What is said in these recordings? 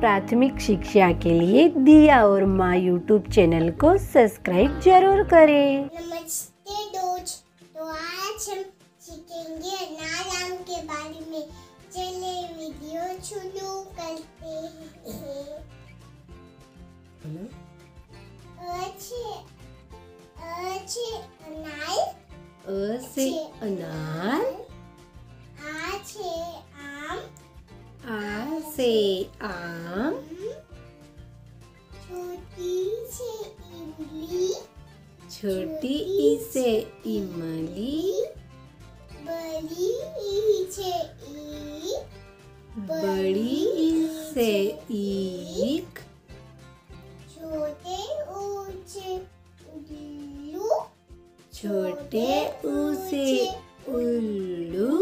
प्राथमिक शिक्षा के लिए दिया और माँ यूट्यूब चैनल को सब्सक्राइब ज़रूर करें। नमस्ते दोस्त। तो आज हम सीखेंगे नाम के बारे में। चले वीडियो शुरू करते हैं। अच्छे अच्छे अनार अ से अनार से आम छोटी से इमली छोटी ई से इमली बड़ी ई से ईख बड़ी ई से ईख छोटे उल्लू छोटे ऊ से उल्लू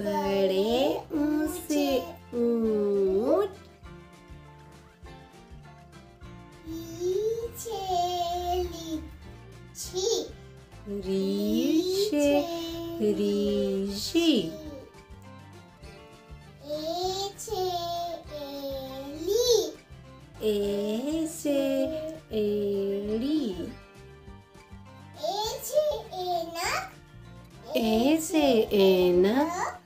बड़े ऊ से ऊँट रीछ एली। ए से एड़ी एछे एनक ए से ओछे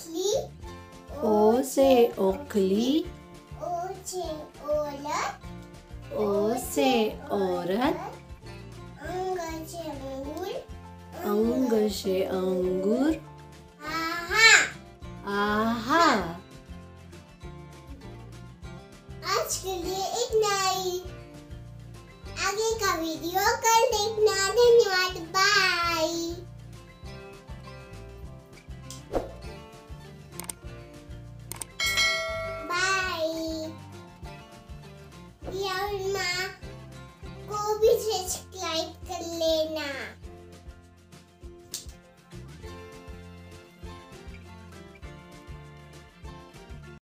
ओखली ओ से ओखली ओछे ओलक ओ से औरत अंग से अंगूर अंग से अंगूर आहा आहा। आज के लिए इतना ही। आगे का वीडियो कल देखना धन्यवाद।